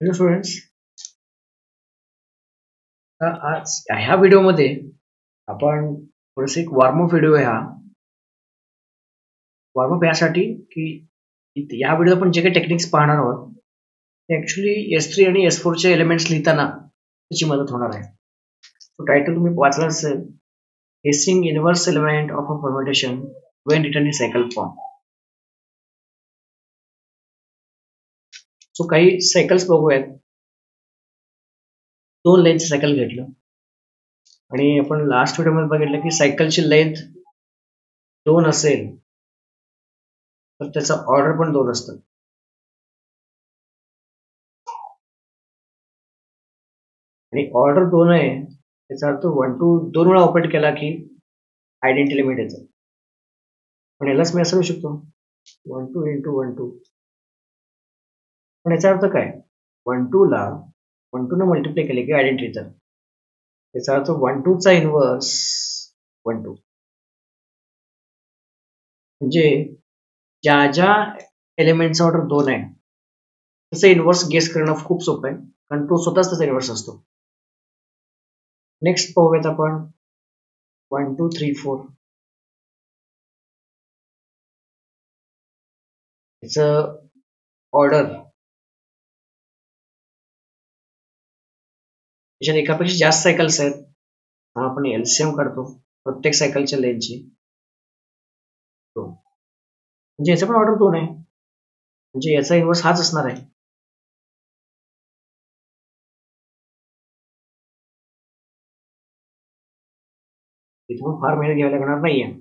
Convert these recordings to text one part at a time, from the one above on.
Hello students आज ह्या व्हिडिओमध्ये आपण थोडस एक वॉर्मअप व्हिडिओ ह्या हा. वॉर्मअप यासाठी की या व्हिडिओ आपण जे काही टेक्निक्स पाहणार आहोत ते ऍक्च्युली एस थ्री आणि एस फोरचे एलिमेंट्स लिहिताना त्याची मदत होणार आहे. तो टायटल तुम्ही वाचला असेल एसिंग inverse element of a permutation when written in cycle form so काही सायकल्स बघूयात. दोन लेन्थ सायकल घेतलं. आणि आपण लास्ट व्हिडिओमध्ये बघितलं की सायकलची लेंथ दोन असेल तर त्याचा ऑर्डर पण दोन असतं. आणि ऑर्डर दोन आहे त्याचा अर्थ वन टू दोन वेळा ऑपरेट केला की आयडेंटी लिमिट येतं. पण यालाच मी असं शकतो. One two into one two पण याचा अर्थ काय? वन टूला वन टू मल्टिप्लाय केले की आयडेंटिटी तर त्याचा अर्थ वन टू चा वन टू म्हणजे ज्या ज्या एलिमेंटचा ऑर्डर दोन आहे त्याचा इन्व्हर्स गेस करणं खूप सोपं आहे कारण तो स्वतःच त्याचा इन्व्हर्स असतो. नेक्स्ट पाहूयात आपण वन टू थ्री फोर याचं ऑर्डर त्याच्यात एकापेक्षा जास्त सायकल्स आहेत. आपण एलसीएम काढतो. प्रत्येक सायकलच्या लेनची म्हणजे याचा पण ऑर्डर दोन आहे. म्हणजे याचा इन्व्हर्स हाच असणार आहे. इथून फार मेहनत घ्यावी लागणार नाहीये.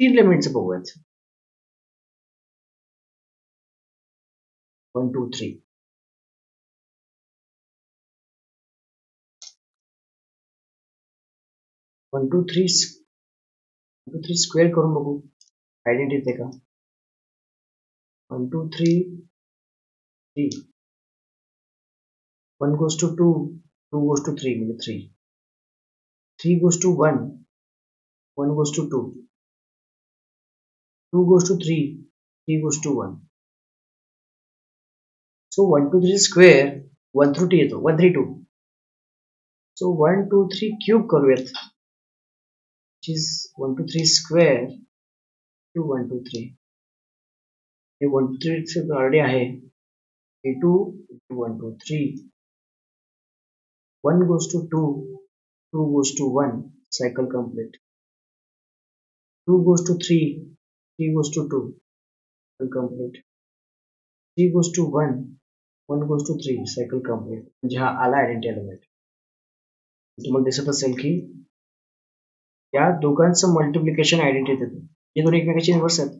तीन लिमिटचं बघूयाच one two three one two three one two three square करून बघू. आयडेंटिटी का? One two three three one goes to two two goes to three म्हणजे three three goes to one one goes to two two goes to three three goes to one so one two three square one through T येतो. One three two so one two three cube करूयात. Which is 1 2 3 square to 1 2 3 हे 1 2 3 already आहे a2 1 2 3 1 goes to 2 2 goes to 1 cycle complete 2 goes to 3 3 goes to 2 cycle complete 3 goes to 1 1 goes to 3 cycle complete म्हणजे हा आला identity element तुम्हाला दिसत असेल की या दोघांचं मल्टिप्लिकेशन आयडेंटिटी देतो हे दोन एकमेकाचे इन्व्हर्स आहेत.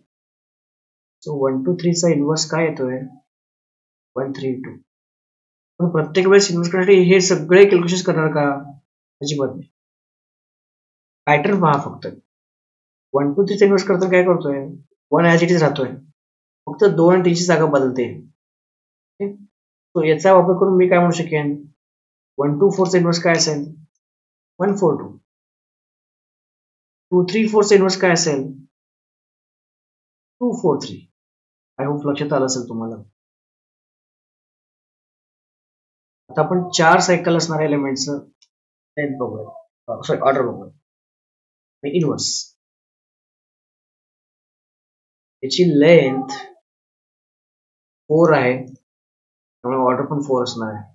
सो वन टू थ्रीचा इन्व्हर्स काय येतोय? वन थ्री टू पण प्रत्येक वेळेस इन्व्हर्स करण्यासाठी हे सगळे कॅल्क्युलेशन करणार का? अजिबात नाही. पॅटर्न पहा फक्त. वन टू थ्रीचा इन्व्हर्स करताना काय करतोय? वन ॲज इट इज राहतोय. फक्त दोन आणि तीनची जागा बदलते. सो याचा वापर करून मी काय म्हणू शकेन? वन टू फोरचा इन्व्हर्स काय असेल? One four two two three फोरचा इन्व्हर्स काय असेल? Two four three I hope लक्षात आलं असेल तुम्हाला. आता आपण चार सायकल असणाऱ्या एलिमेंटचं लेंथ बघूया. सॉरी ऑर्डर बघूया. इन्व्हर्स याची लेंथ फोर आहे. त्यामुळे ऑर्डर पण फोर असणार आहे.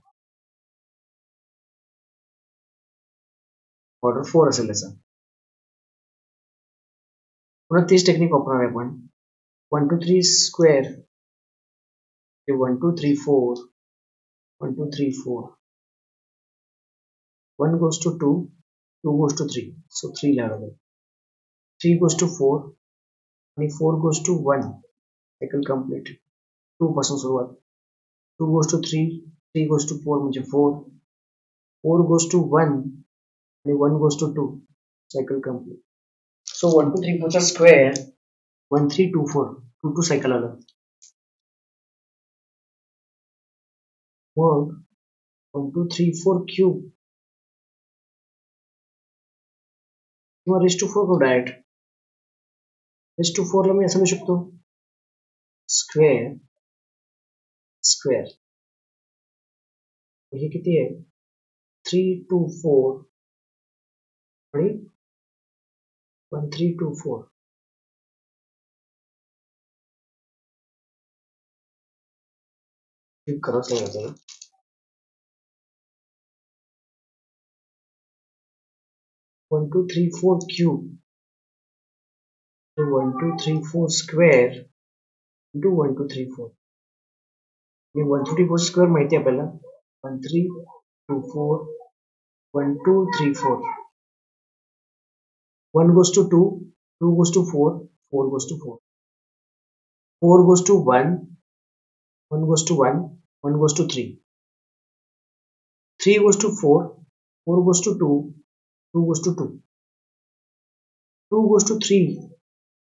ऑर्डर फोर असेल याचा. पुन्हा तीच टेक्निक वापरणार आहे आपण one two three square one two three four one two three four one goes to two two goes to three so three लिहावं थ्री गोज टू फोर आणि four goes to one cycle complete two पासून सुरुवात two goes to three three goes to four म्हणजे four four goes to one आणि one goes to two cycle complete So 1, 2, 3, 4 चा square. 1, 3, 2, 4 2, 2 cycle आलं मग 1, 2, 3, 4 cube किंवा raise to four करू direct raise to फोरला मी असं लिहू शकतो. स्क्वेअर स्क्वेअर हे किती आहे थ्री टू फोर आणि वन थ्री टू फोर करत आहे one two three four cube one two three four square into one two three four one two three four square माहिती आहे आपल्याला one three two four one two three four one goes to two two goes to four four goes to four four goes to one one goes to one one goes to three three goes to four four goes to two 2 goes to 2 2 goes to 3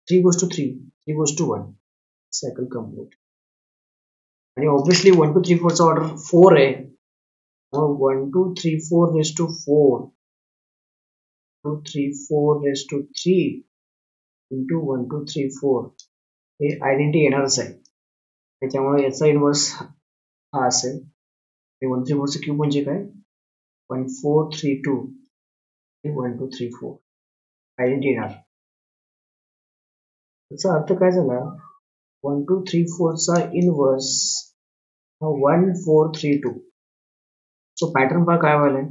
3 goes to 3 3 goes to 1 cycle complete आणि obviously 1 2 3 4 चा order 4 आहे मग 1 2 3 4 raise to 4 2 3 4 raise to 3 into 1 2 3 4 हे identity येणारच आहे त्याच्यामुळे याचा inverse हा असेल वन थ्री फोरचं क्यूब म्हणजे काय one four three two one two three four identity येणार याचा अर्थ काय झाला? वन टू थ्री फोरचा inverse one four three two so pattern पहा काय व्हायलाय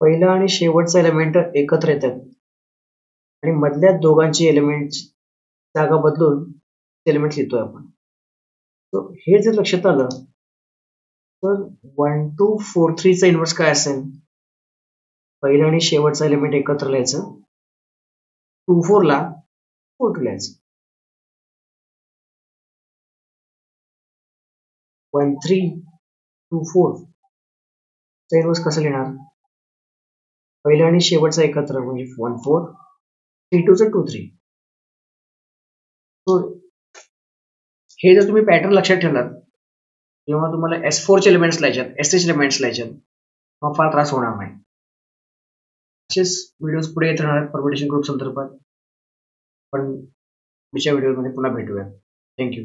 पहिला आणि शेवटचा एलिमेंट एकत्र येतात. आणि मधल्या दोघांची एलिमेंट जागा बदलून एलिमेंट लिहितोय आपण. सो हे जर लक्षात आलं तर वन टू फोर थ्रीचा इन्व्हर्स काय असेल? पहिलं आणि शेवटचा एलिमेंट एकत्र लिहायचं. टू फोर ला फोर टू लिहायचं one three two four inverse कसं लिहिणार? पहिलं आणि शेवटचा एकत्र म्हणजे one four three two two three हे जर तुम्ही पॅटर्न लक्षात ठेवलात जेव्हा तुम्हाला एस फोरचे एलिमेंट्स लिहायच्यात एस एच एलिमेंट्स लिहायच्यात मग फार त्रास होणार नाही. असेच व्हिडिओज पुढे येत राहणार परमिटेशन ग्रुप संदर्भात. पण पुढच्या व्हिडिओमध्ये पुन्हा भेटूया. थँक्यू